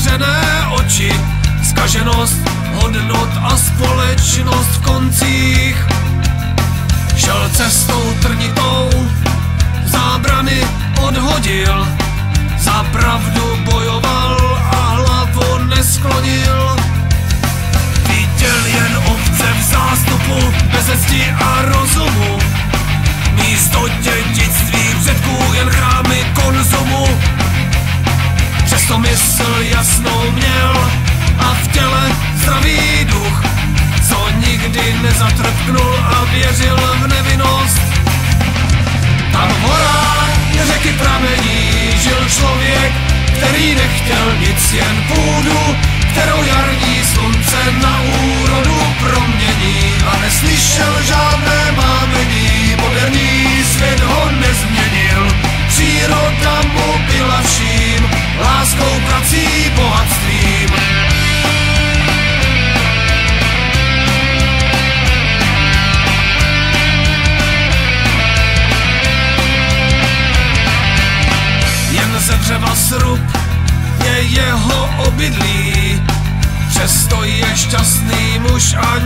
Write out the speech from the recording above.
zavřené oči, zkaženost hodnot a společnost v koncích. Šel cestou trnitou, zábrany odhodil, šťastnou měl a v těle zdravý duch, co nikdy nezatrpknul a věřil v nevinnost. Tam v horách řeky pramení žil člověk, který nechtěl nic jen trup je jeho obydlí, přesto je šťastný muž a